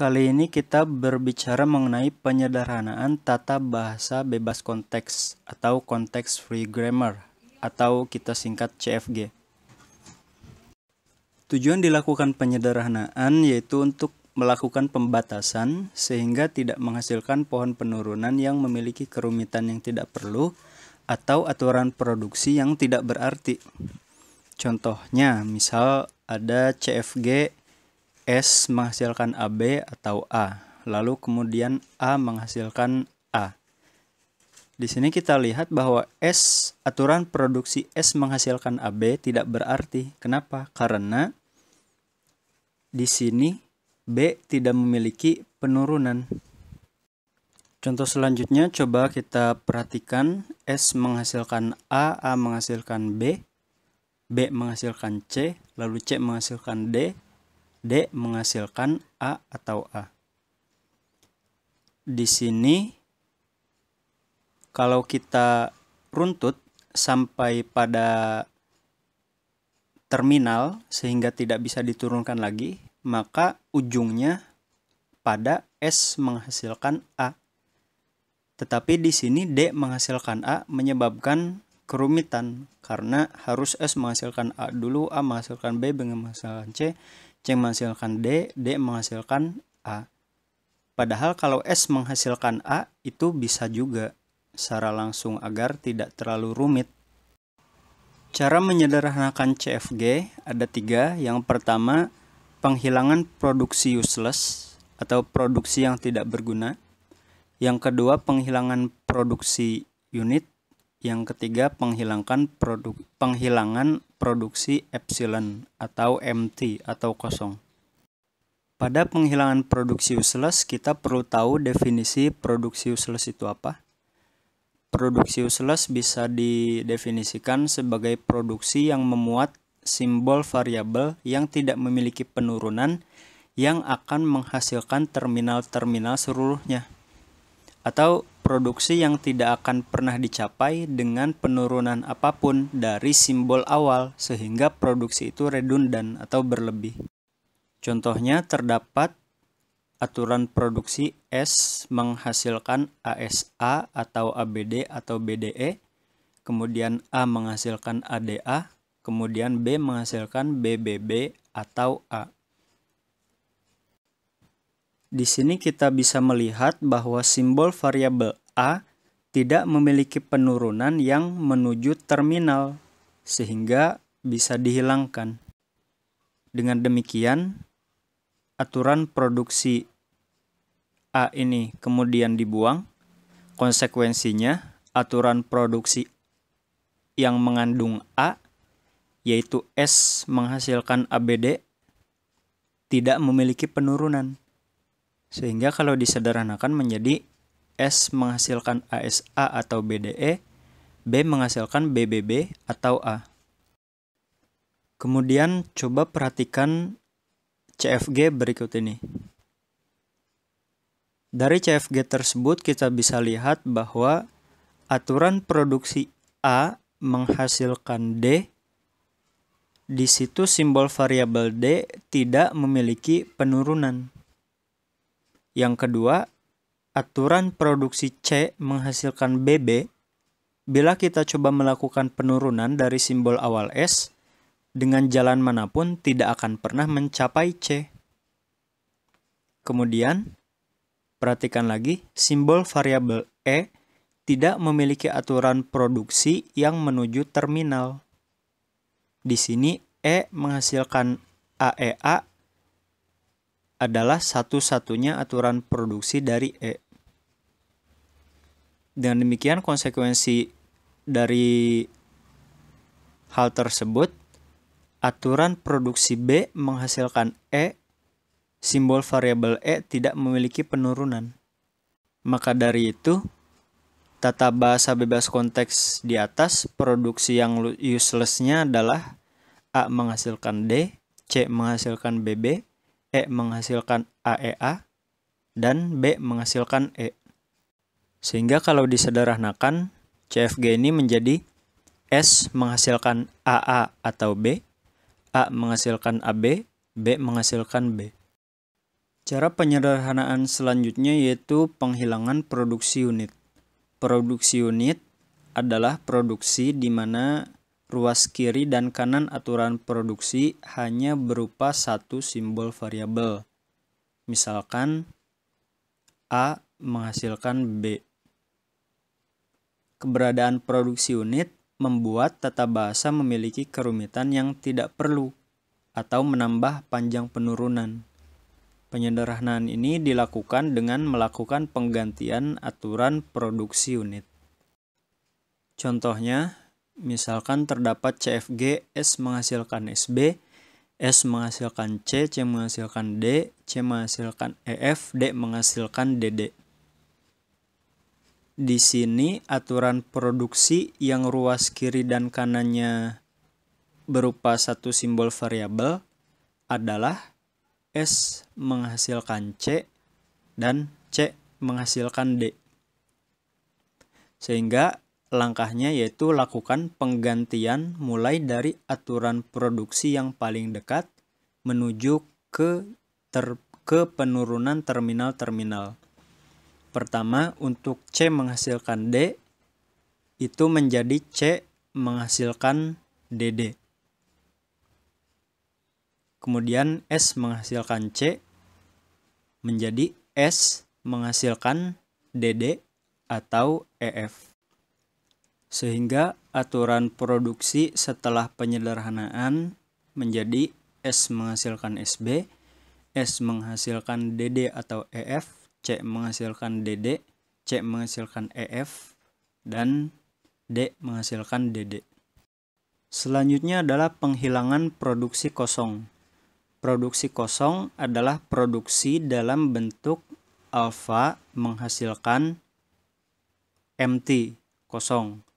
Kali ini kita berbicara mengenai penyederhanaan tata bahasa bebas konteks atau context free grammar atau kita singkat CFG. Tujuan dilakukan penyederhanaan yaitu untuk melakukan pembatasan sehingga tidak menghasilkan pohon penurunan yang memiliki kerumitan yang tidak perlu atau aturan produksi yang tidak berarti. Contohnya, misal ada CFG S menghasilkan AB atau A, lalu kemudian A menghasilkan A. Di sini kita lihat bahwa S, aturan produksi S menghasilkan AB tidak berarti. Kenapa? Karena di sini B tidak memiliki penurunan. Contoh selanjutnya coba kita perhatikan S menghasilkan A, A menghasilkan B, B menghasilkan C, lalu C menghasilkan D, D menghasilkan A atau A. Di sini kalau kita runtut sampai pada terminal sehingga tidak bisa diturunkan lagi, maka ujungnya pada S menghasilkan A. Tetapi di sini D menghasilkan A menyebabkan kerumitan karena harus S menghasilkan A dulu, A menghasilkan B, B menghasilkan C, C menghasilkan D, D menghasilkan A. Padahal kalau S menghasilkan A itu bisa juga secara langsung agar tidak terlalu rumit. Cara menyederhanakan CFG ada tiga. Yang pertama, penghilangan produksi useless atau produksi yang tidak berguna. Yang kedua, penghilangan produksi unit. Yang ketiga, penghilangkan produk penghilangan produksi epsilon atau MT atau kosong. Pada penghilangan produksi useless, kita perlu tahu definisi produksi useless itu apa. Produksi useless bisa didefinisikan sebagai produksi yang memuat simbol variabel yang tidak memiliki penurunan yang akan menghasilkan terminal-terminal seluruhnya. Atau produksi yang tidak akan pernah dicapai dengan penurunan apa pun dari simbol awal sehingga produksi itu redundan atau berlebih. Contohnya terdapat aturan produksi S menghasilkan ASA atau ABD atau BDE, kemudian A menghasilkan ADA, kemudian B menghasilkan BBB atau A. Di sini kita bisa melihat bahwa simbol variabel A tidak memiliki penurunan yang menuju terminal sehingga bisa dihilangkan. Dengan demikian, aturan produksi A ini kemudian dibuang. Konsekuensinya, aturan produksi yang mengandung A yaitu S menghasilkan ABD tidak memiliki penurunan. Sehingga kalau disederhanakan menjadi S menghasilkan ASA atau BDE, B menghasilkan BBB atau A. Kemudian coba perhatikan CFG berikut ini. Dari CFG tersebut kita bisa lihat bahwa aturan produksi A menghasilkan D di situ simbol variabel D tidak memiliki penurunan. Yang kedua, aturan produksi C menghasilkan BB bila kita coba melakukan penurunan dari simbol awal S dengan jalan mana pun tidak akan pernah mencapai C. Kemudian, perhatikan lagi, simbol variabel E tidak memiliki aturan produksi yang menuju terminal. Di sini E menghasilkan AEA adalah satu-satunya aturan produksi dari E. Dengan demikian konsekuensi dari hal tersebut, aturan produksi B menghasilkan E, simbol variabel E tidak memiliki penurunan. Maka dari itu, tata bahasa bebas konteks di atas, produksi yang uselessnya adalah A menghasilkan D, C menghasilkan BB, E menghasilkan AEA, e dan B menghasilkan E. Sehingga kalau disederhanakan, CFG ini menjadi S menghasilkan AA atau B, A menghasilkan AB, B menghasilkan B. Cara penyederhanaan selanjutnya yaitu penghilangan produksi unit. Produksi unit adalah produksi di mana ruas kiri dan kanan aturan produksi hanya berupa satu simbol variabel. Misalkan A menghasilkan B. Keberadaan produksi unit membuat tata bahasa memiliki kerumitan yang tidak perlu atau menambah panjang penurunan. Penyederhanaan ini dilakukan dengan melakukan penggantian aturan produksi unit. Contohnya, misalkan terdapat CFG S menghasilkan SB, S menghasilkan C, C menghasilkan D, C menghasilkan EF, D menghasilkan DD. Di sini aturan produksi yang ruas kiri dan kanannya berupa satu simbol variabel adalah S menghasilkan C dan C menghasilkan D. Sehingga langkahnya yaitu lakukan penggantian mulai dari aturan produksi yang paling dekat menuju ke ter, ke penurunan terminal-terminal. Pertama, untuk C menghasilkan D, itu menjadi C menghasilkan DD. Kemudian S menghasilkan C menjadi S menghasilkan DD atau EF. Sehingga aturan produksi setelah penyederhanaan menjadi S menghasilkan SB, S menghasilkan DD atau EF, C menghasilkan DD, C menghasilkan EF, dan D menghasilkan DD. Selanjutnya adalah penghilangan produksi kosong. Produksi kosong adalah produksi dalam bentuk alfa menghasilkan MT kosong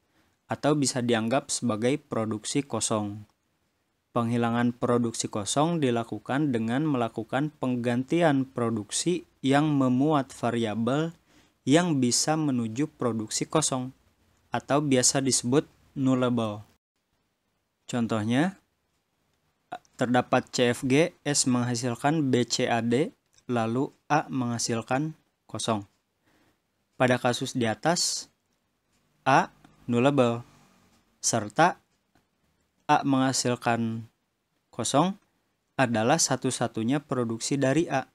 atau bisa dianggap sebagai produksi kosong. Penghilangan produksi kosong dilakukan dengan melakukan penggantian produksi yang memuat variabel yang bisa menuju produksi kosong atau biasa disebut nullable. Contohnya, terdapat CFG S menghasilkan BCAD lalu A menghasilkan kosong. Pada kasus di atas, A nullable serta A menghasilkan kosong adalah satu-satunya produksi dari A.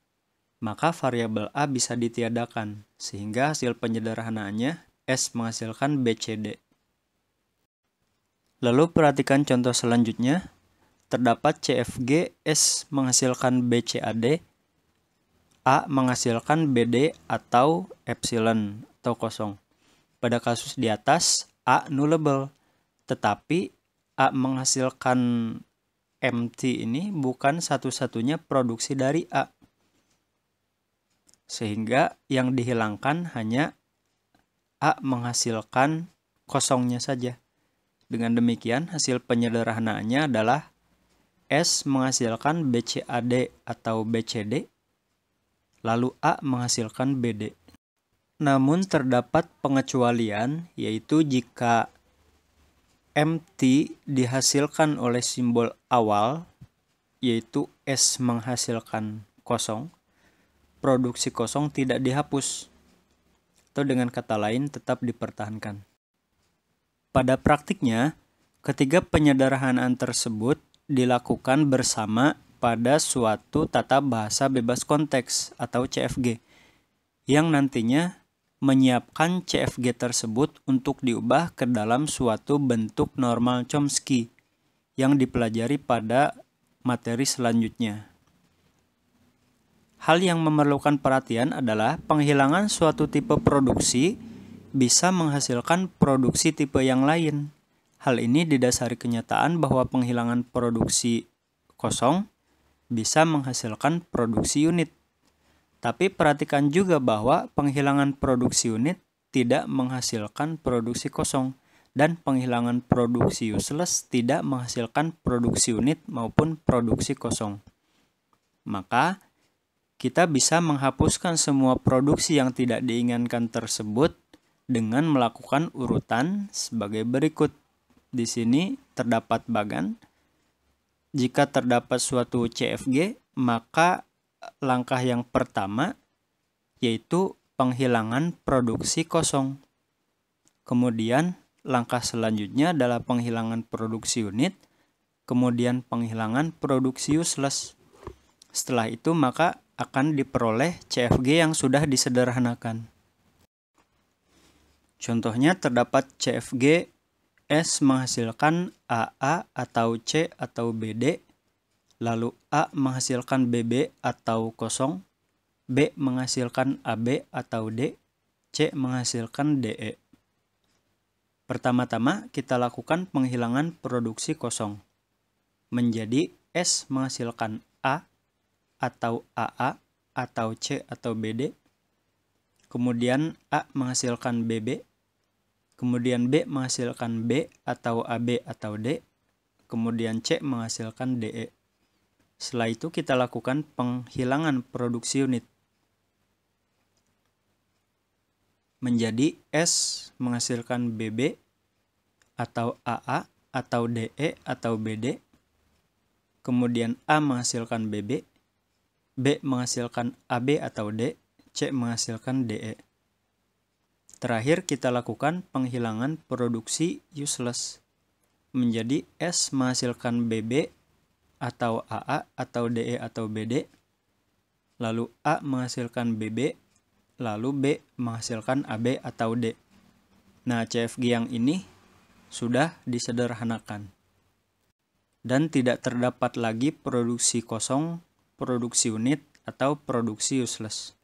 Maka variabel A bisa ditiadakan, sehingga hasil penyederhanaannya S menghasilkan BCD. Lalu perhatikan contoh selanjutnya. Terdapat CFG S menghasilkan BCAD, A menghasilkan BD atau epsilon atau kosong. Pada kasus di atas, A nullable, tetapi A menghasilkan MT ini bukan satu-satunya produksi dari A. Sehingga yang dihilangkan hanya A menghasilkan kosongnya saja. Dengan demikian, hasil penyederhanaannya adalah S menghasilkan BCAD atau BCD, lalu A menghasilkan BD. Namun terdapat pengecualian, yaitu jika MT dihasilkan oleh simbol awal, yaitu S menghasilkan kosong, produksi kosong tidak dihapus, atau dengan kata lain tetap dipertahankan. Pada praktiknya, ketiga penyederhanaan tersebut dilakukan bersama pada suatu tata bahasa bebas konteks atau CFG, yang nantinya menyiapkan CFG tersebut untuk diubah ke dalam suatu bentuk normal Chomsky yang dipelajari pada materi selanjutnya. Hal yang memerlukan perhatian adalah penghilangan suatu tipe produksi bisa menghasilkan produksi tipe yang lain. Hal ini didasari kenyataan bahwa penghilangan produksi kosong bisa menghasilkan produksi unit. Tapi perhatikan juga bahwa penghilangan produksi unit tidak menghasilkan produksi kosong dan penghilangan produksi useless tidak menghasilkan produksi unit maupun produksi kosong. Maka, kita bisa menghapuskan semua produksi yang tidak diinginkan tersebut dengan melakukan urutan sebagai berikut. Di sini terdapat bagan. Jika terdapat suatu CFG, maka langkah yang pertama yaitu penghilangan produksi kosong. Kemudian langkah selanjutnya adalah penghilangan produksi unit, kemudian penghilangan produksi useless. Setelah itu maka akan diperoleh CFG yang sudah disederhanakan. Contohnya terdapat CFG S menghasilkan AA atau C atau BD, lalu A menghasilkan BB atau kosong, B menghasilkan AB atau D, C menghasilkan DE. Pertama-tama kita lakukan penghilangan produksi kosong. Menjadi S menghasilkan A atau AA atau C atau BD. Kemudian A menghasilkan BB. Kemudian B menghasilkan B atau AB atau D. Kemudian C menghasilkan DE. Setelah itu kita lakukan penghilangan produksi unit. menjadi S menghasilkan BB atau AA atau DE atau BD. Kemudian A menghasilkan BB, B menghasilkan AB atau D, C menghasilkan DE. Terakhir kita lakukan penghilangan produksi useless menjadi S menghasilkan BB atau AA atau DE atau BD. Lalu A menghasilkan BB lalu B menghasilkan AB atau D. Nah, CFG yang ini sudah disederhanakan. Dan tidak terdapat lagi produksi kosong, produksi unit, atau produksi useless.